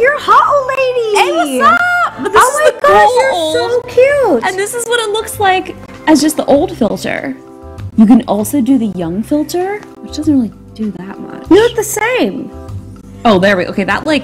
You're hot old lady. Hey, what's up? But this oh is my the gosh, you're so cute. And this is what it looks like as just the old filter. You can also do the young filter, which doesn't really do that much. you look the same. Oh, there we go. Okay, that like